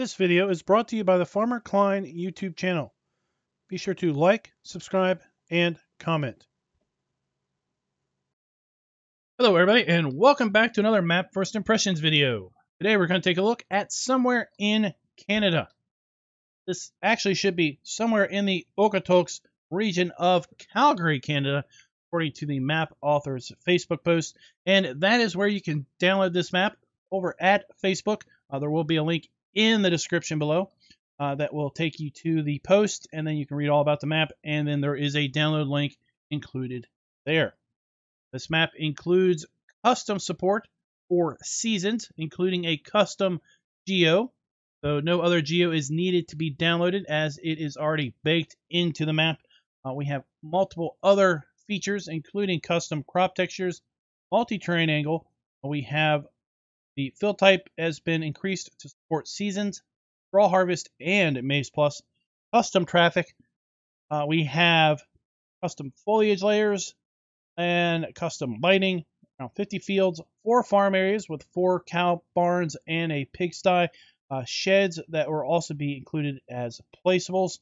This video is brought to you by the Farmer Klein YouTube channel. Be sure to like, subscribe, and comment. Hello everybody and welcome back to another Map First Impressions video. Today we're going to take a look at somewhere in Canada. This actually should be somewhere in the Okotoks region of Calgary, Canada, according to the map author's Facebook post. And that is where you can download this map over at Facebook. Uh, there will be a link in the description below uh, that will take you to the post, and then you can read all about the map. And then there is a download link included there. This map includes custom support for seasons, including a custom geo. So no other geo is needed to be downloaded as it is already baked into the map. Uh, we have multiple other features, including custom crop textures, multi-terrain angle. We have the fill type has been increased to support seasons, straw harvest, and maize plus. Custom traffic. Uh, we have custom foliage layers and custom lighting. Around 50 fields, four farm areas with four cow barns and a pigsty. Uh, sheds that will also be included as placeables.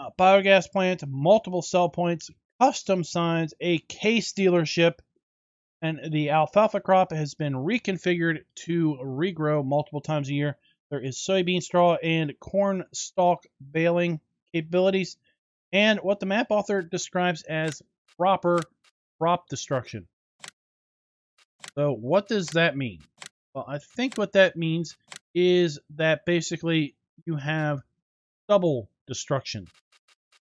Uh, biogas plant, multiple sell points, custom signs, a case dealership, and the alfalfa crop has been reconfigured to regrow multiple times a year. There is soybean straw and corn stalk baling capabilities, and what the map author describes as proper crop destruction. So, what does that mean? Well, I think what that means is that basically you have double destruction.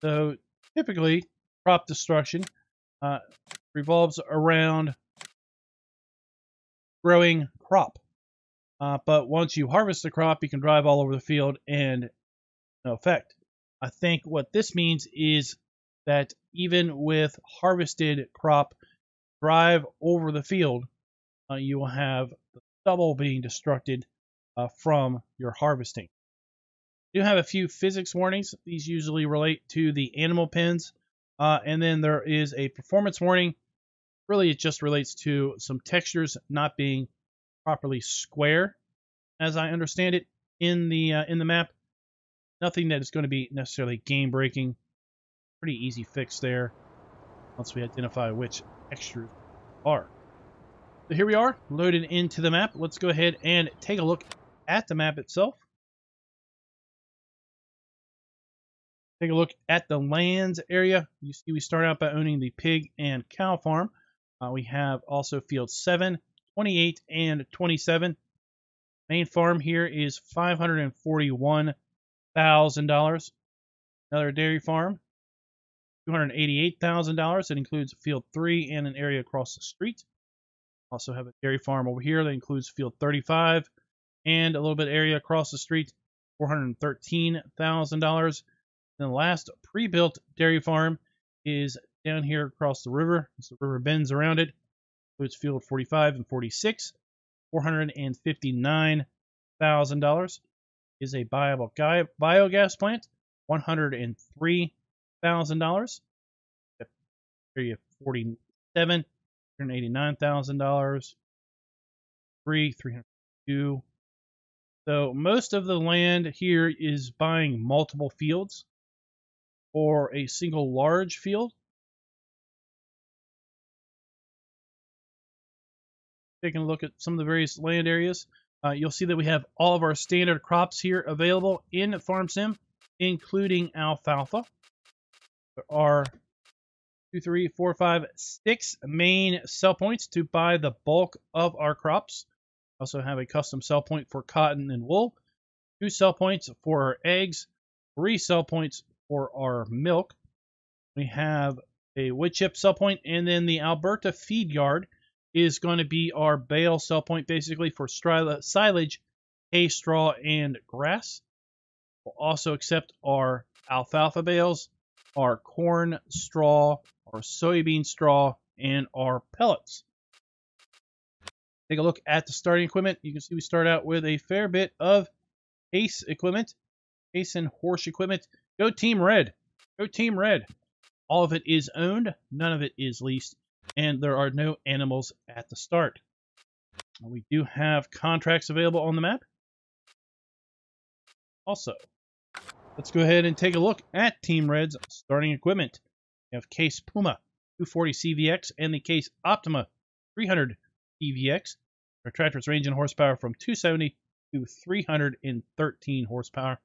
So, typically, crop destruction uh, revolves around growing crop. Uh, but once you harvest the crop, you can drive all over the field and no effect. I think what this means is that even with harvested crop, drive over the field, uh, you will have the stubble being destructed uh, from your harvesting. You have a few physics warnings. These usually relate to the animal pens. Uh, and then there is a performance warning really it just relates to some textures not being properly square, as I understand it in the uh, in the map. Nothing that is going to be necessarily game breaking. Pretty easy fix there once we identify which textures are. So here we are, loaded into the map. Let's go ahead and take a look at the map itself. Take a look at the lands area. You see we start out by owning the pig and cow farm. Uh, we have also field 7, 28, and 27. Main farm here is $541,000. Another dairy farm, $288,000. It includes field 3 and an area across the street. Also have a dairy farm over here that includes field 35 and a little bit area across the street, $413,000. And the last pre-built dairy farm is down here across the river. As the river bends around it, includes field 45 and 46. $459,000 is a viable biogas plant. $103,000. Area 47, $189,000. Three, 302. So most of the land here is buying multiple fields or a single large field. Taking a look at some of the various land areas, uh, you'll see that we have all of our standard crops here available in FarmSim, including alfalfa. There are two, three, four, five, six main sell points to buy the bulk of our crops. Also have a custom sell point for cotton and wool, two sell points for our eggs, three sell points for our milk. We have a wood chip sell point, and then the Alberta feed yard is going to be our bale sell point basically for silage, hay, straw, and grass. We'll also accept our alfalfa bales, our corn straw, our soybean straw, and our pellets. Take a look at the starting equipment. You can see we start out with a fair bit of Case equipment, Case and Horsch equipment. Go Team Red. Go Team Red. All of it is owned. None of it is leased and there are no animals at the start. We do have contracts available on the map. Also, let's go ahead and take a look at Team Red's starting equipment. We have Case Puma 240 CVX and the Case Optum 300 CVX. Our tractors range in horsepower from 270 to 313 horsepower.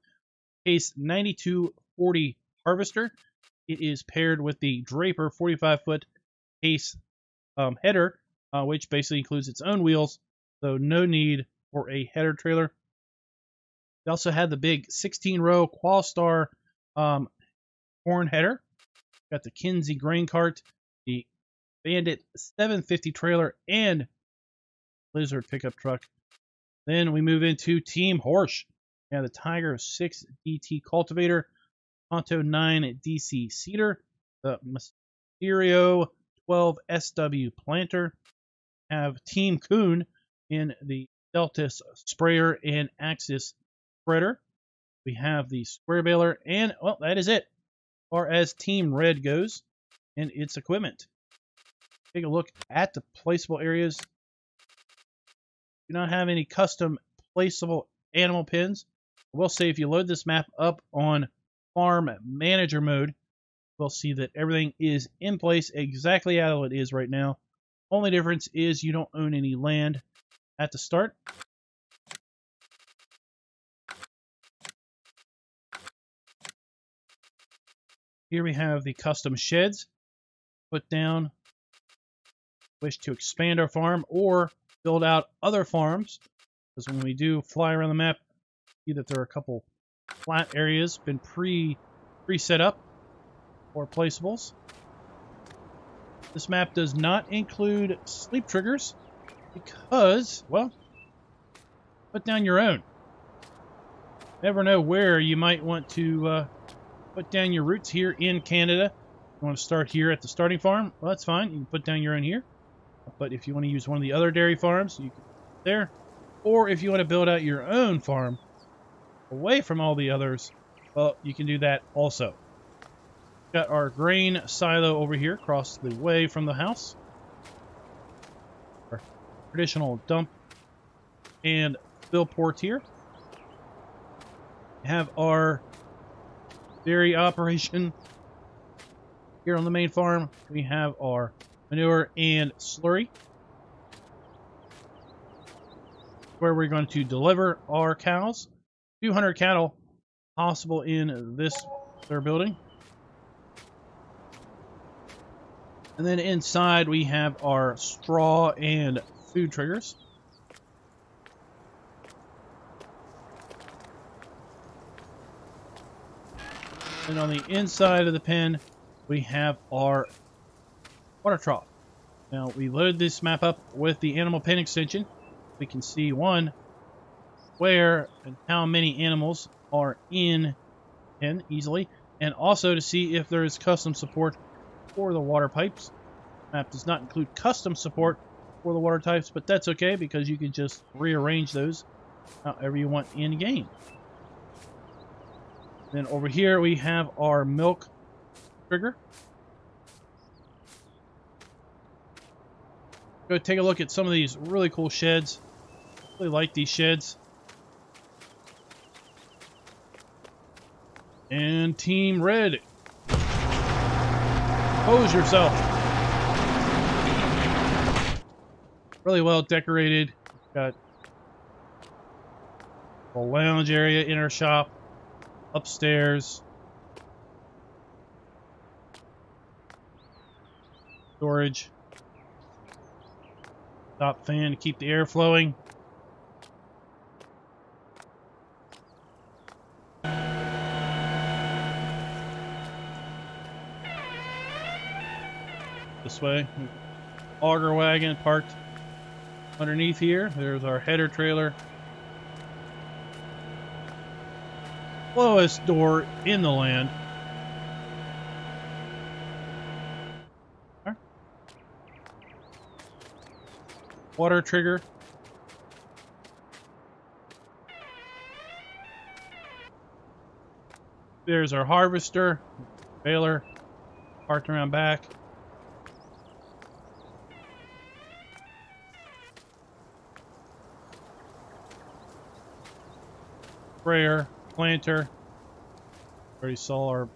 Case 9240 Harvester. It is paired with the Draper 45 foot case um, header, uh, which basically includes its own wheels, so no need for a header trailer. We also had the big 16 row Quasar um, horn header. Got the Kinze grain cart, the Bandit 750 trailer, and Blizzard pickup truck. Then we move into Team Horsch. Have the Tiger 6 DT cultivator, Pronto 9 DC seeder, the Maestro 12 SW planter, have Team Kuhn in the Deltis sprayer and Axis spreader. We have the square baler, and well, that is it. As far as Team Red goes and its equipment. Take a look at the placeable areas. Do not have any custom placeable animal pins. I will say if you load this map up on farm manager mode, we'll see that everything is in place exactly how it is right now. Only difference is you don't own any land at the start. Here we have the custom sheds put down. Wish to expand our farm or build out other farms. Because when we do fly around the map, see that there are a couple flat areas been pre pre set up or placeables. This map does not include sleep triggers because, well, put down your own. Never know where you might want to uh, put down your roots here in Canada. You want to start here at the starting farm? Well, that's fine. You can put down your own here. But if you want to use one of the other dairy farms, you can there. Or if you want to build out your own farm away from all the others, well, you can do that also. Got our grain silo over here across the way from the house. Our traditional dump and fill port here. Have our dairy operation here on the main farm. We have our manure and slurry. Where we're going to deliver our cows. 200 cattle possible in this their building. And then inside we have our straw and food triggers. And on the inside of the pen, we have our water trough. Now, we loaded this map up with the animal pen extension. We can see, one, where and how many animals are in pen easily, and also to see if there is custom support for the water pipes. Map does not include custom support for the water types, but that's okay because you can just rearrange those however you want in game. Then over here we have our milk trigger. Go take a look at some of these really cool sheds. Really like these sheds. And Team Red Pose yourself. Really well decorated. Got a lounge area in our shop. Upstairs. Storage. Top fan to keep the air flowing. This way. Auger wagon parked underneath here. There's our header trailer. Lowest door in the land. Water trigger. There's our harvester, baler, parked around back. Sprayer, planter. Already saw our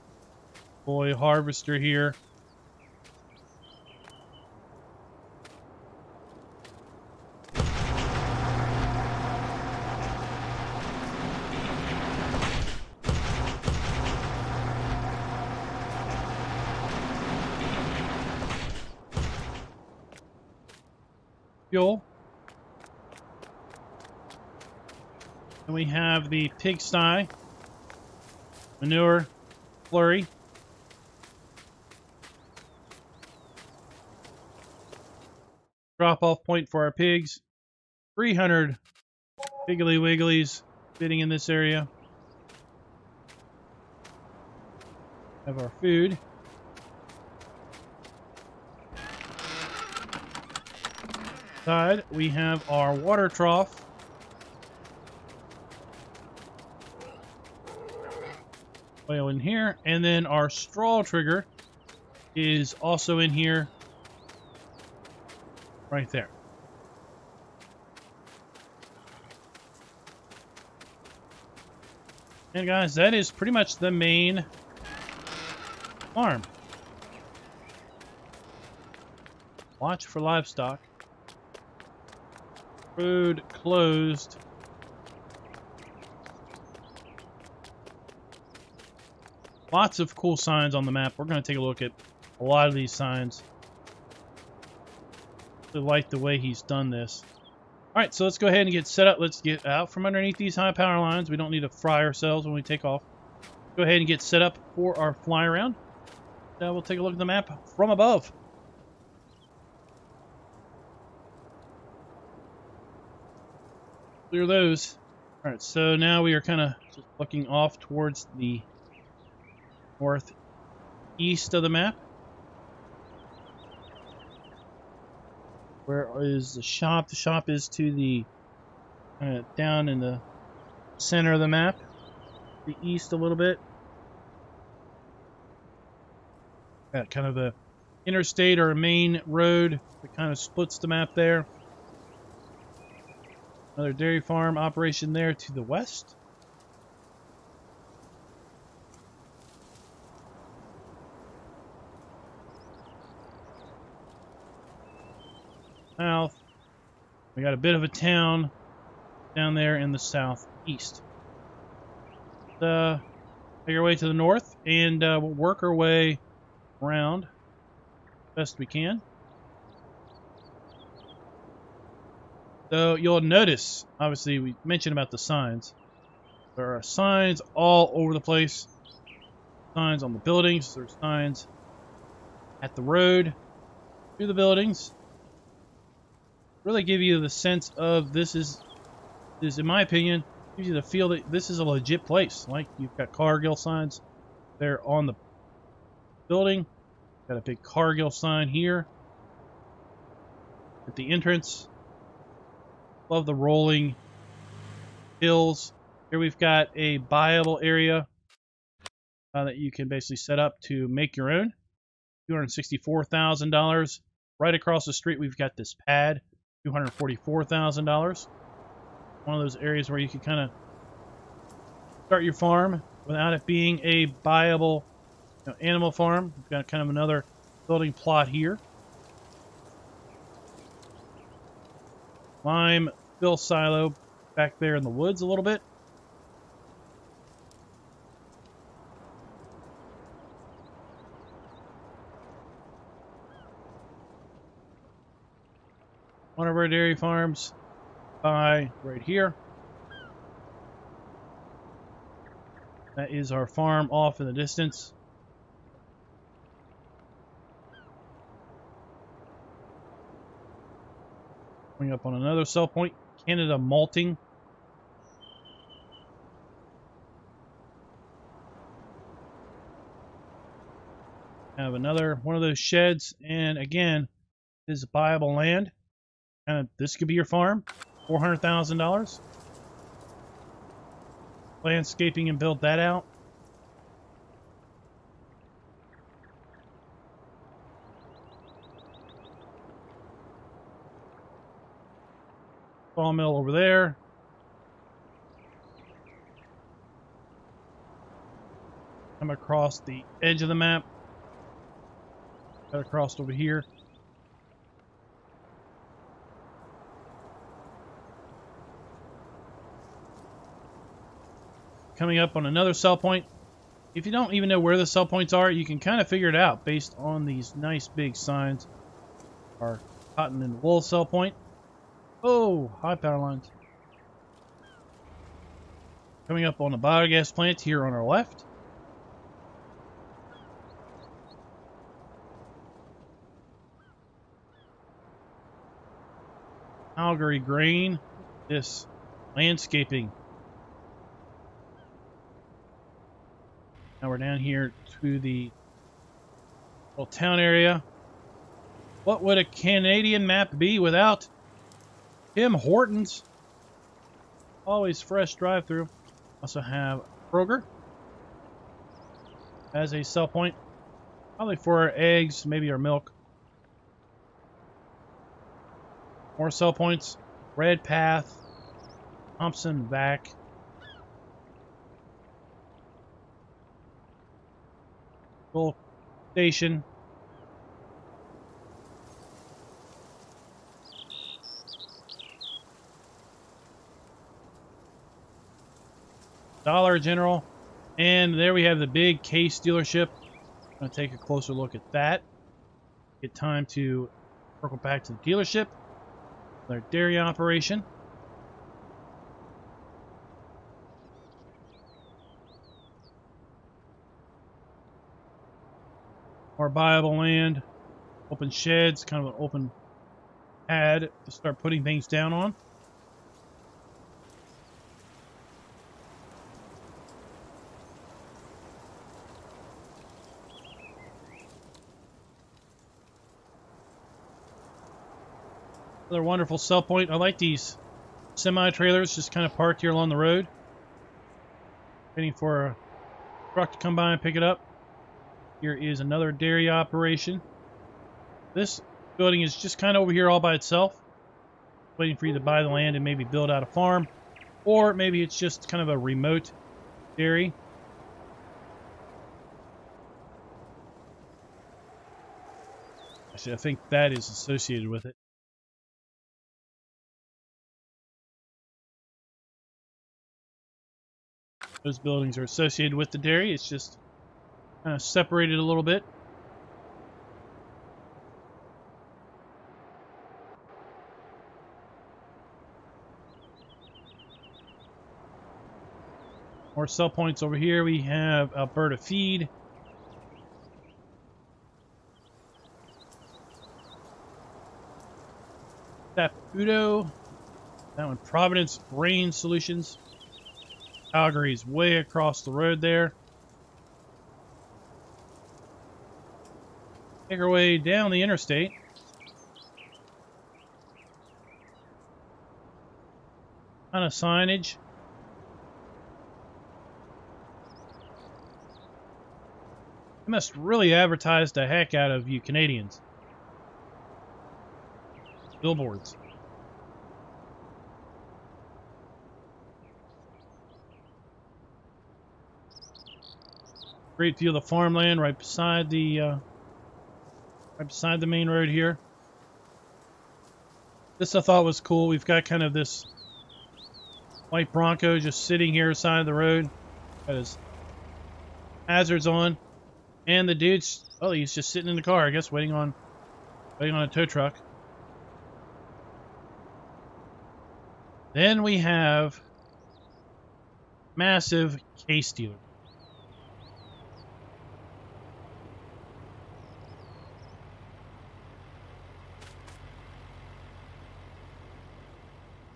boy harvester here. Fuel. And we have the pigsty, manure, flurry. Drop off point for our pigs. 300 Piggly Wigglies fitting in this area. Have our food. Side, we have our water trough. Oil in here, and then our straw trigger is also in here, right there. And guys, that is pretty much the main farm. Watch for livestock. Road closed. Lots of cool signs on the map. We're going to take a look at a lot of these signs. I like the way he's done this. Alright, so let's go ahead and get set up. Let's get out from underneath these high power lines. We don't need to fry ourselves when we take off. Go ahead and get set up for our fly around. Now we'll take a look at the map from above. Clear those. Alright, so now we are kind of just looking off towards the northeast of the map. Where is the shop? The shop is to the uh, down in the center of the map, the east a little bit. Got kind of a interstate or a main road that kind of splits the map there. Another dairy farm operation there to the west. South. We got a bit of a town down there in the southeast. Uh, take our way to the north, and uh, we'll work our way around best we can. So you'll notice, obviously, we mentioned about the signs. There are signs all over the place. Signs on the buildings. There's signs at the road to the buildings really give you the sense of this is, is in my opinion, gives you the feel that this is a legit place. Like you've got Cargill signs there on the building. Got a big Cargill sign here at the entrance. Love the rolling hills. Here we've got a buyable area uh, that you can basically set up to make your own. $264,000. Right across the street, we've got this pad $244,000. One of those areas where you can kind of start your farm without it being a viable you know, animal farm. We've got kind of another building plot here. Lime fill silo back there in the woods a little bit. One of our dairy farms by right here. That is our farm off in the distance. Coming up on another sell point, Canada Malting. Have another one of those sheds, and again, this is viable land. Kind of, this could be your farm. Four hundred thousand dollars. Landscaping and build that out. Sawmill over there. come across the edge of the map. Cut across over here. Coming up on another sell point. If you don't even know where the sell points are, you can kind of figure it out based on these nice big signs. Our cotton and wool sell point. Oh, high power lines. Coming up on the biogas plant here on our left. Calgary grain. This landscaping. We're down here to the little town area. What would a Canadian map be without Tim Hortons? Always fresh drive-through. Also have Kroger as a sell point. Probably for our eggs, maybe our milk. More sell points. Redpath. Thompson Vac. Station. Dollar General. And there we have the big case dealership. I'm going to take a closer look at that. Get time to circle back to the dealership. Their dairy operation. More buyable land. Open sheds, kind of an open pad to start putting things down on. Another wonderful sell point. I like these semi-trailers just kind of parked here along the road. Waiting for a truck to come by and pick it up. Here is another dairy operation. This building is just kind of over here all by itself. Waiting for you to buy the land and maybe build out a farm. Or maybe it's just kind of a remote dairy. Actually, I think that is associated with it. Those buildings are associated with the dairy. It's just kind of separated a little bit. More sell points over here. We have Alberta Feed. Saputo. That one, Providence Grain Solutions. Calgary's way across the road there. Take our way down the interstate. Kind of signage. Must really advertise the heck out of you Canadians. Billboards. Great view of the farmland right beside the uh, right beside the main road here. This I thought was cool. We've got kind of this white Bronco just sitting here side of the road. Got his hazards on. And the dude's oh he's just sitting in the car, I guess waiting on waiting on a tow truck. Then we have massive case dealer.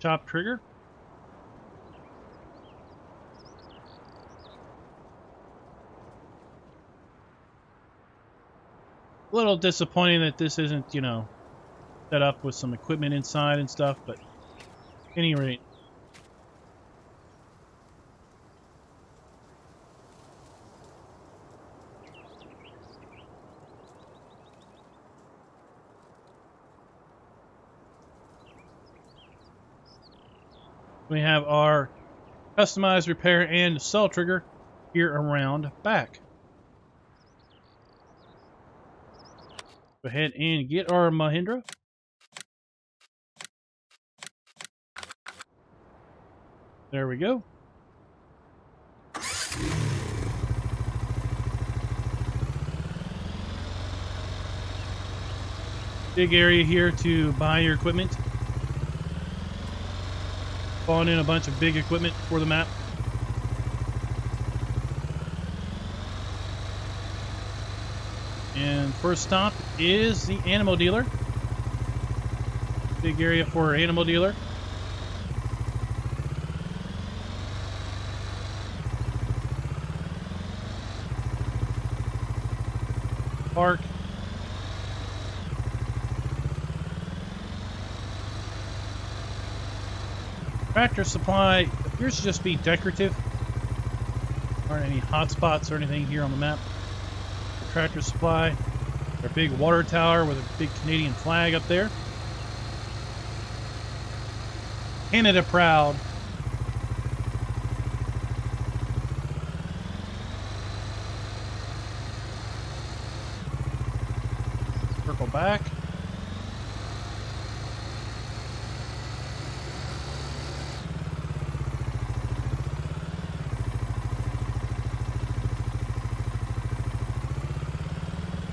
Chop trigger. A little disappointing that this isn't, you know, set up with some equipment inside and stuff, but any rate. we have our customized repair, and sell trigger here around back. Go ahead and get our Mahindra. There we go. Big area here to buy your equipment. Spawn in a bunch of big equipment for the map. And first stop is the animal dealer. Big area for animal dealer. Park. Tractor supply appears to just be decorative. Aren't any hotspots or anything here on the map. Tractor Supply. Their big water tower with a big Canadian flag up there. Canada proud. Circle back.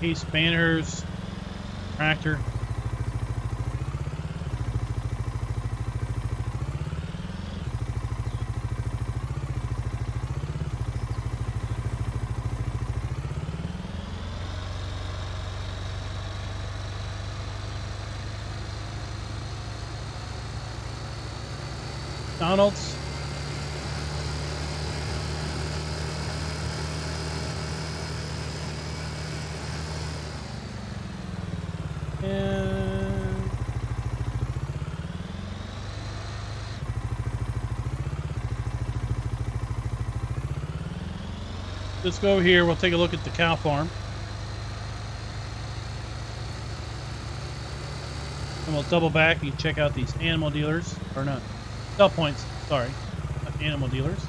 Case banners, tractor. Donald's. And let's go over here. We'll take a look at the cow farm. And we'll double back and check out these animal dealers. Or not. Sell points. Sorry. Animal dealers.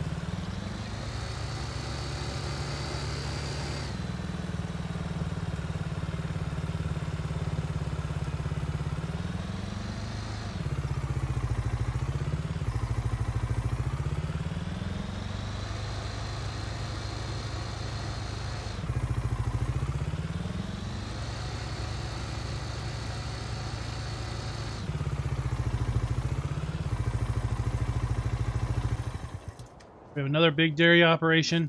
We have another big dairy operation.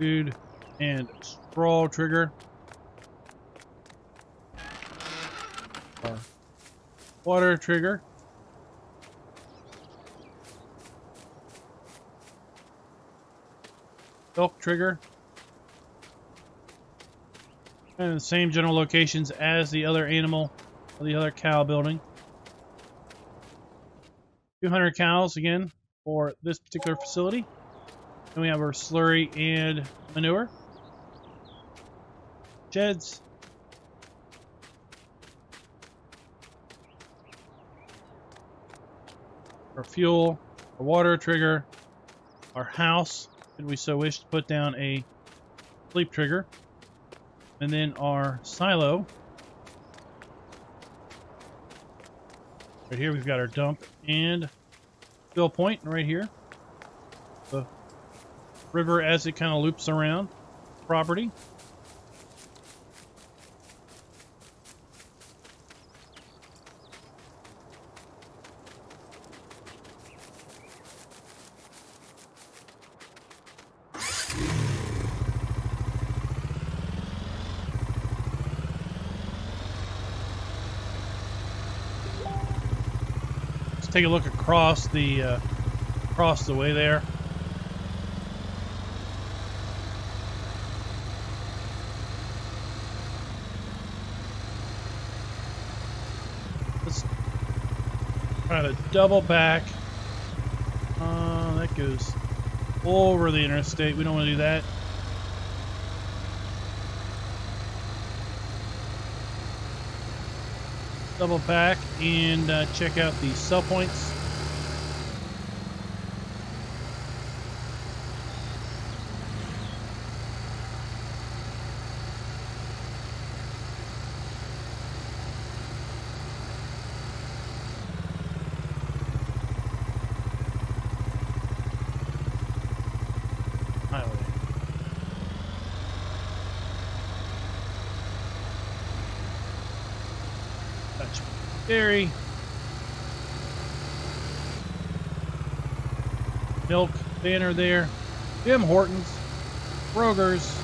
Food and sprawl trigger. Water trigger. Milk trigger. And the same general locations as the other animal, the other cow building. 200 cows again for this particular facility. Then we have our slurry and manure. Sheds. Our fuel, our water trigger, our house, should we so wish to put down a sleep trigger, and then our silo. Right here we've got our dump and fill point right here. The river as it kind of loops around property. Take a look across the uh, across the way there. Let's try to double back. Uh, that goes over the interstate. We don't want to do that. Double back and uh, check out the sell points. dairy, milk banner there, Tim Hortons, Kroger's,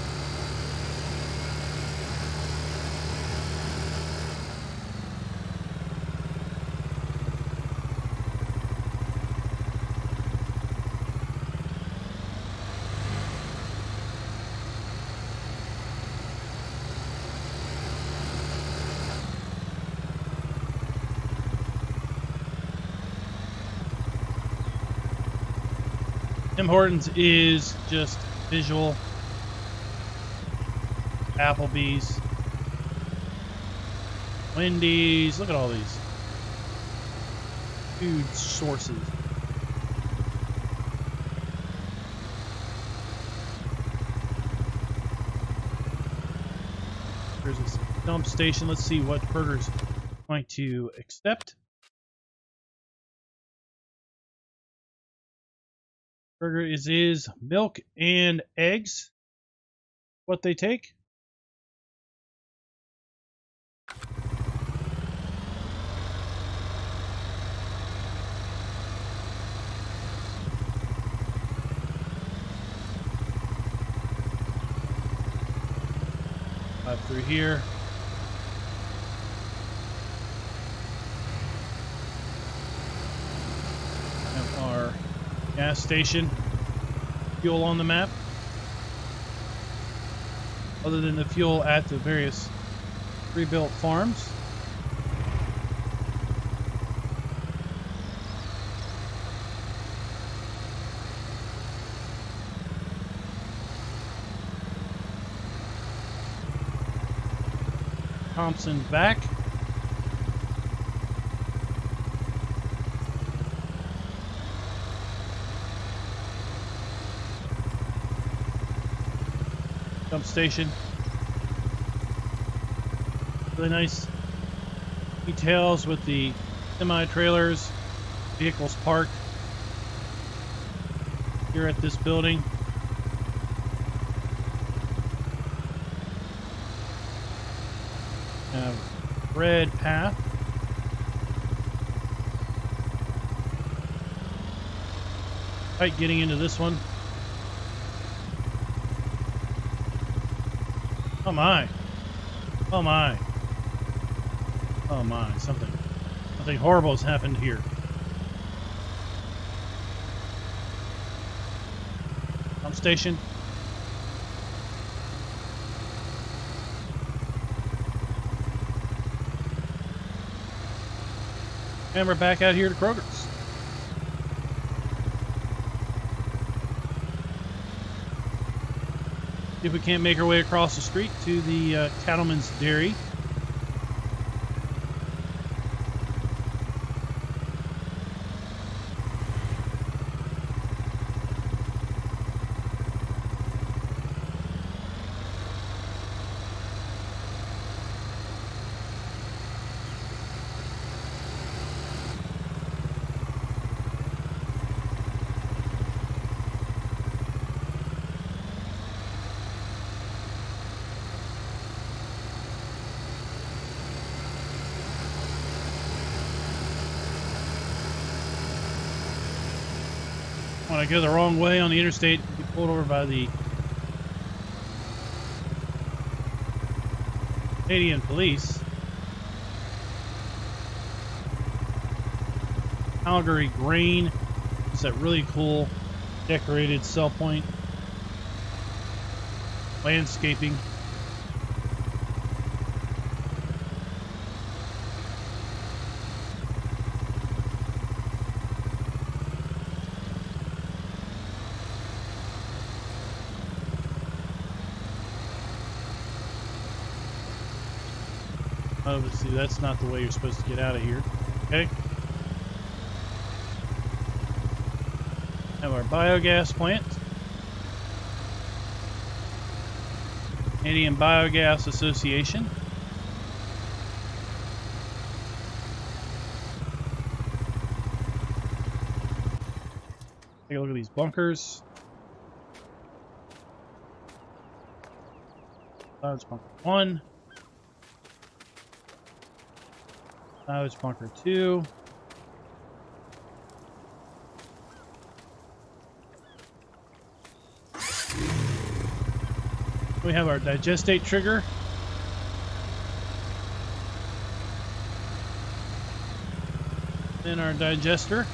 Tim Hortons is just visual. Applebee's. Wendy's. Look at all these food sources. There's this dump station. Let's see what Burger's going to accept. Burger is is milk and eggs. What they take? Drive through here. Have our gas station fuel on the map. Other than the fuel at the various rebuilt farms. Thompson back. Dump station. Really nice details with the semi trailers, vehicles parked here at this building. Have Redpath. Right, getting into this one. Oh my. Oh my. Oh my, something. Something horrible has happened here. Pump station. And we're back out here to Kroger's. If we can't make our way across the street to the uh, Cattleman's Dairy. I go the wrong way on the interstate, get pulled over by the Canadian police. Calgary Grain. It's that really cool decorated sell point. Landscaping. Obviously, that's not the way you're supposed to get out of here. Okay. Have our biogas plant. Canadian Biogas Association. Take a look at these bunkers. That's bunker one. Salvage bunker two. We have our digestate trigger. Then our digester.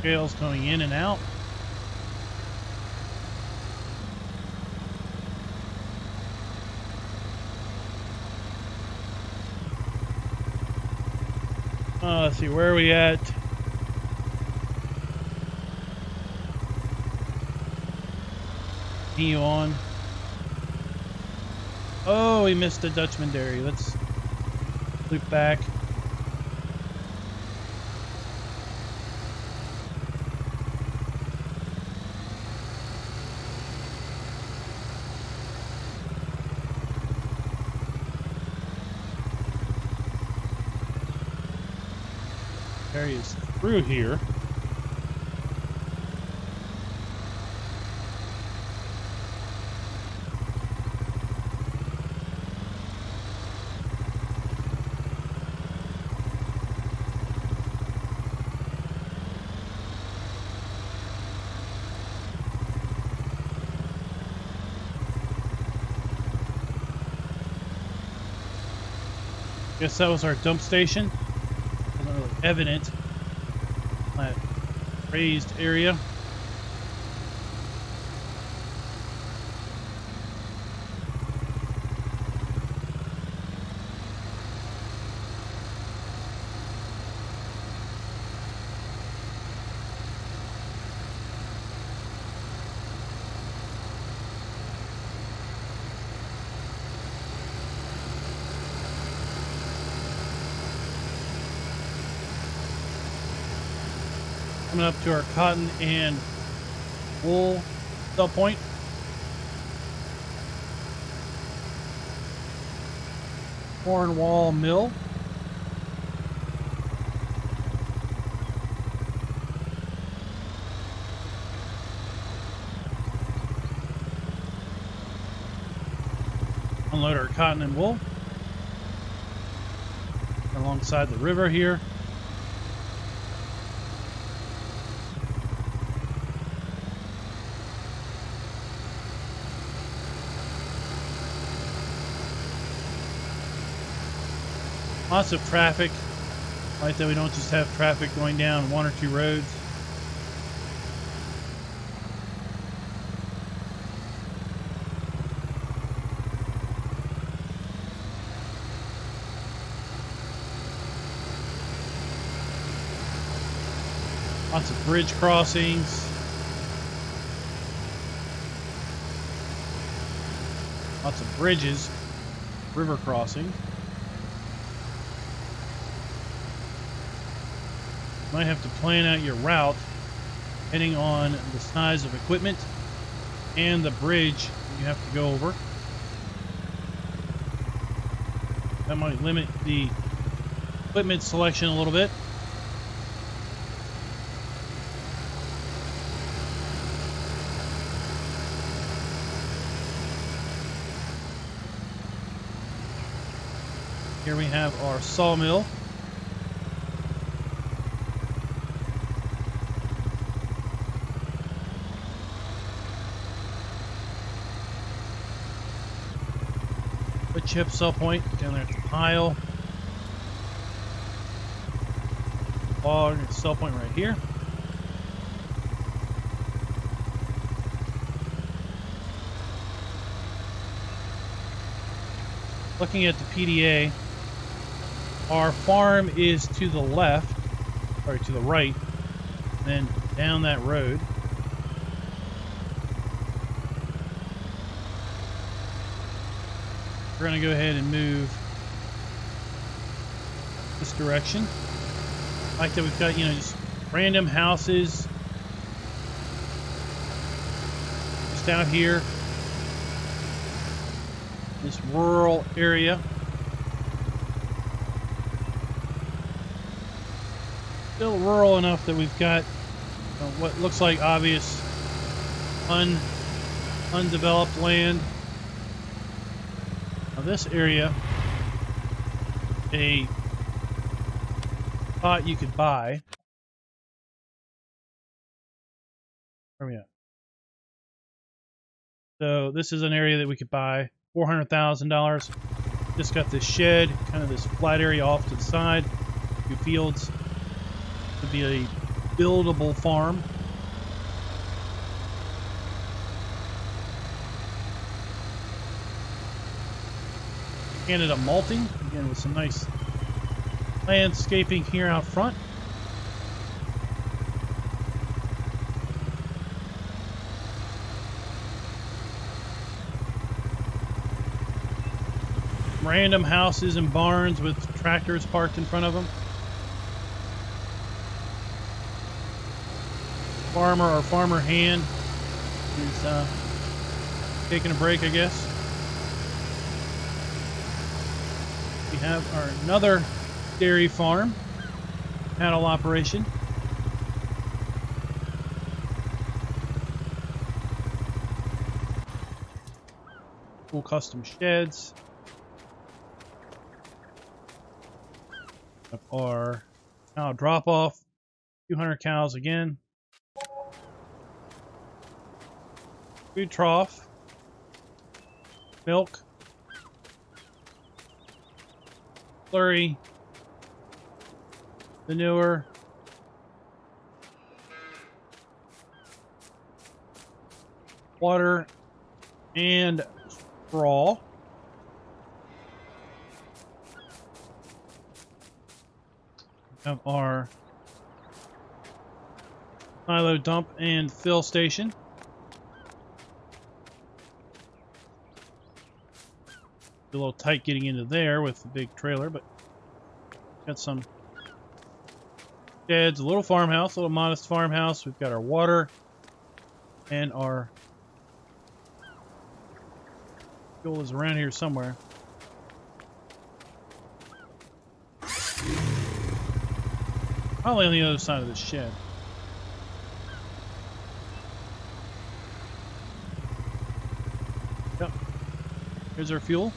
Scales going in and out. Uh, let's see, where are we at? Continue on. Oh, we missed the Dutchman Dairy. Let's loop back. Is through here. Guess that was our dump station. Evident. That raised area. Up to our cotton and wool sell point. Cornwall Mill. Unload our cotton and wool alongside the river here. Lots of traffic. Like that we don't just have traffic going down one or two roads. Lots of bridge crossings. Lots of bridges, river crossings. Might have to plan out your route depending on the size of equipment and the bridge you have to go over. That might limit the equipment selection a little bit. Here we have our sawmill. Chip sell point down there at the pile. Log sell point right here. Looking at the PDA, our farm is to the left, or to the right, then down that road. We're going to go ahead and move this direction. Like that we've got, you know, just random houses just out here. This rural area. Still rural enough that we've got what looks like obvious un undeveloped land. Now this area, a spot you could buy. Where we at? So this is an area that we could buy four hundred thousand dollars. Just got this shed, kind of this flat area off to the side, two fields. Would be a buildable farm. Canada malting, again with some nice landscaping here out front. Random houses and barns with tractors parked in front of them. Farmer or farmer hand is uh, taking a break, I guess. Have our another dairy farm, cattle operation. Full custom sheds. Of our cow drop off. 200 cows again. Food trough. Milk. Slurry. Manure. Water. And straw. Have our silo dump and fill station. A little tight getting into there with the big trailer, but got some sheds, a little farmhouse, a little modest farmhouse. We've got our water and our fuel is around here somewhere. Probably on the other side of the shed. Yep. Here's our fuel.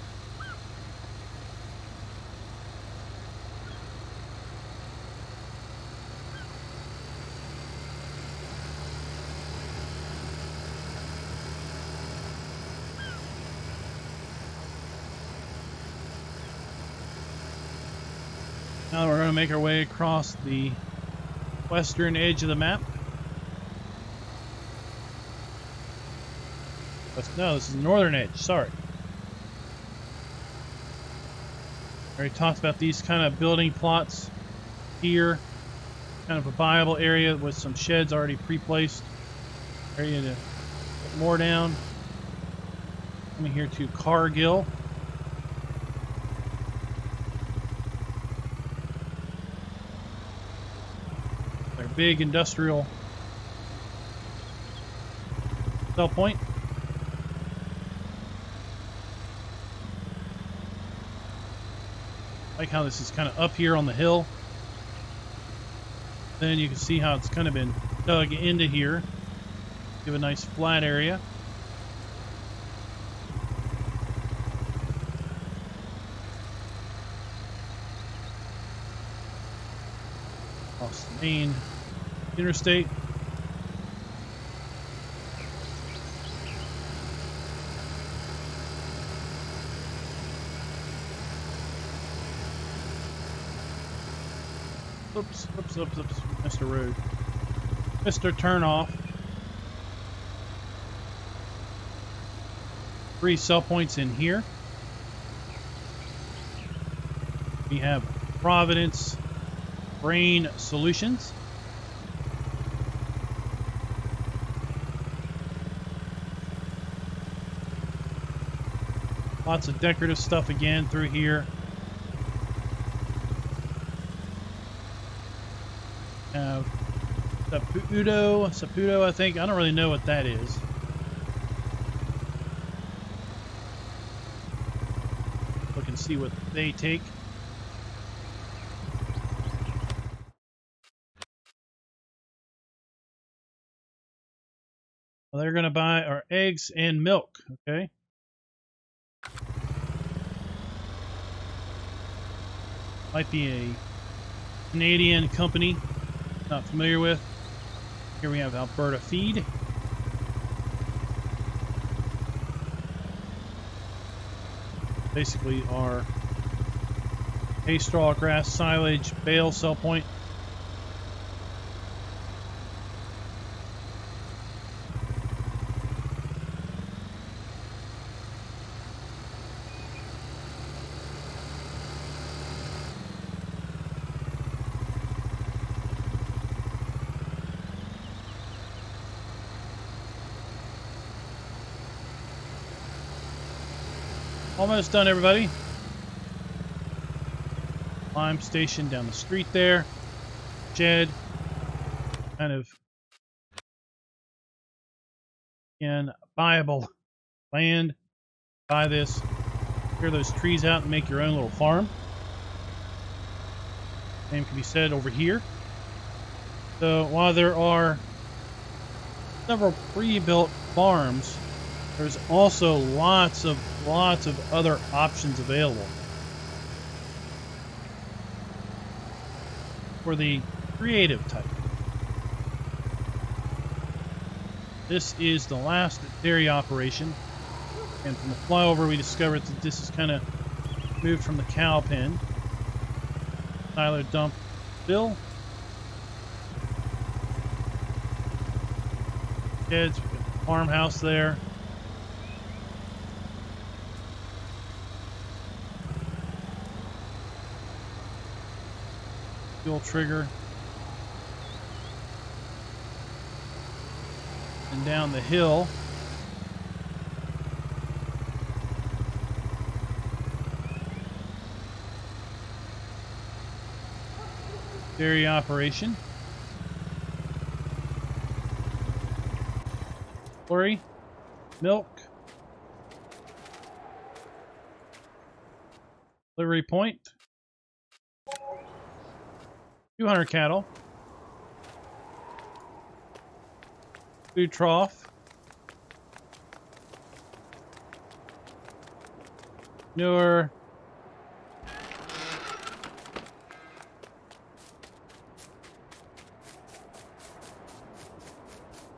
Make our way across the western edge of the map. No, this is the northern edge, sorry. already talked about these kind of building plots here. Kind of a viable area with some sheds already pre-placed. Area to put more down. Coming here to Cargill. Big industrial sell point. like how this is kind of up here on the hill. Then you can see how it's kind of been dug into here. Give a nice flat area. Across the interstate. Oops, oops, oops, oops, Mr. Rude. Mr. Turnoff. Three sell points in here. We have Providence Grain Solutions. Lots of decorative stuff again through here. Uh, Saputo, Saputo, I think. I don't really know what that is. Look and see what they take. Well, they're going to buy our eggs and milk, okay? Might be a Canadian company, not familiar with. Here we have Alberta Feed. Basically our hay, straw, grass, silage, bale, sell point. Almost done, everybody. Lime station down the street there. Jed, kind of in viable land. Buy this, clear those trees out and make your own little farm. Same can be said over here. So while there are several pre-built farms there's also lots of lots of other options available. For the creative type. This is the last dairy operation. And from the flyover we discovered that this is kind of moved from the cow pen. Tyler dump Bill. Kids, farmhouse there. Fuel trigger. And down the hill. Dairy operation. Slurry. Milk. Delivery point. 200 cattle. Food trough. Newer.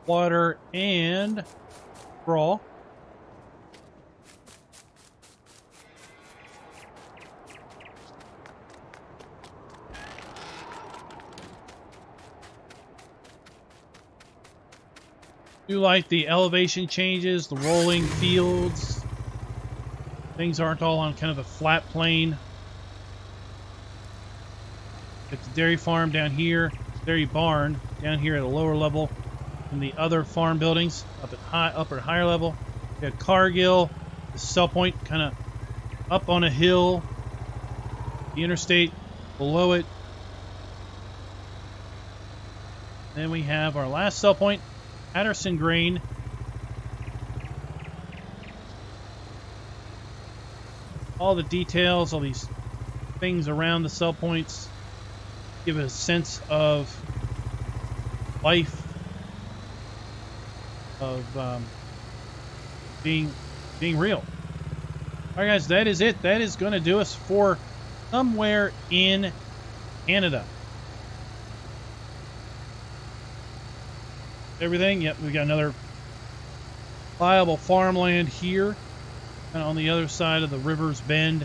Water and brawl. Do like the elevation changes, the rolling fields. Things aren't all on kind of a flat plane. Got the dairy farm down here, dairy barn down here at a lower level, and the other farm buildings up at high, up at higher level. Got Cargill, the sell point kind of up on a hill, the interstate below it. Then we have our last sell point Paterson Grain. All the details, all these things around the sell points give a sense of life, of um, being being real. All right, guys, that is it. That is going to do us for somewhere in Canada. Everything. Yep, we've got another viable farmland here. And on the other side of the river's bend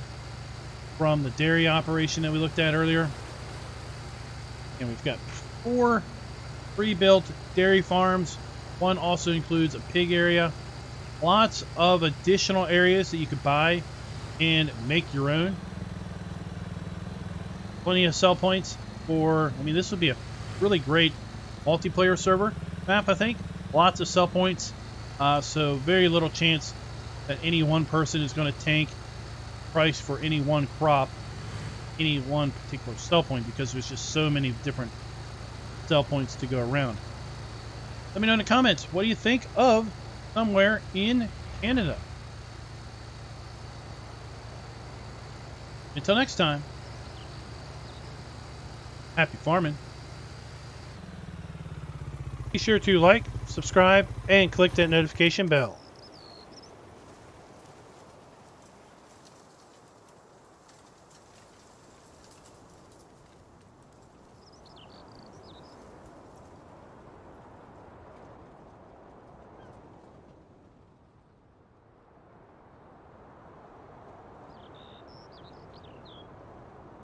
from the dairy operation that we looked at earlier. And we've got four pre-built dairy farms. One also includes a pig area. Lots of additional areas that you could buy and make your own. Plenty of sell points for, I mean, this would be a really great multiplayer server map, I think. Lots of sell points, uh, so very little chance that any one person is going to tank price for any one crop, any one particular sell point, because there's just so many different sell points to go around. Let me know in the comments, what do you think of somewhere in Canada? Until next time, happy farming. Be sure to like, subscribe, and click that notification bell.